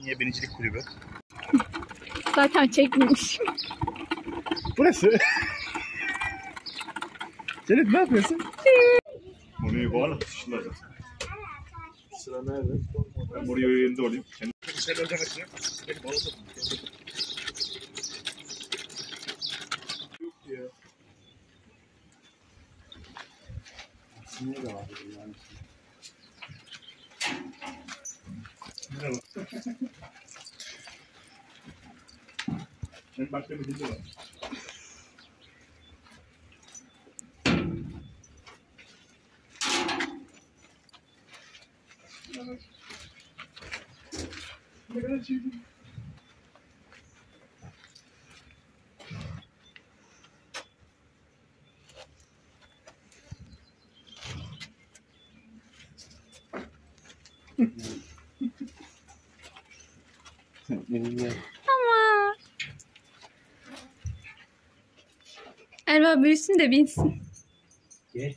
Niye binicilik kulübü? Zaten çekmemişim. Burası. Cennet ne yapıyorsun? Orayı bağla sıçılacak. Sıra nerede? Ben buraya yerinde olayım. Sen. Benim bağladım. Yok ya. Aslında da vardı yani. Não. Ele bateu no vidro Negativo. Mm-hmm. Ama. Erva büyüsün de binsin. Gel.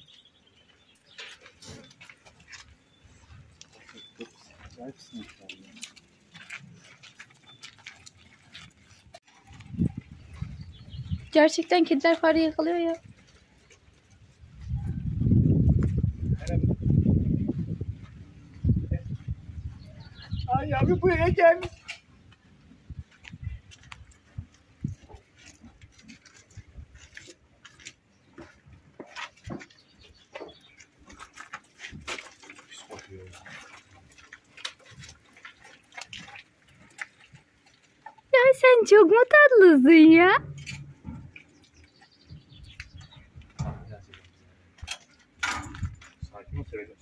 Gerçekten kediler fare yakalıyor ya. Ay abi buraya gelmiş. Kokuyor ya. Sen çok mu tatlısın ya? Sakin ol seveceğim.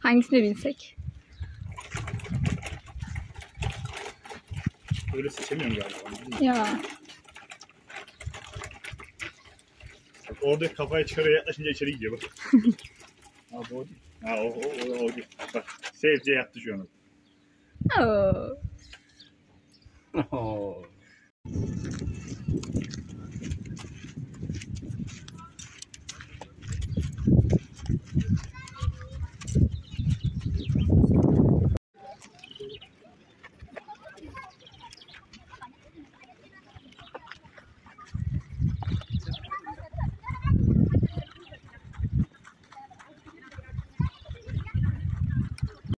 Hangisine binsek? Öyle seçemiyorum galiba. Ya. Orada kafaya çıkarıyor yaklaşınca içeri gidiyor bak. ha bu o değil. Ha o, o, o, o değil. Bak sevce yaptı şu an. Oh. Oh.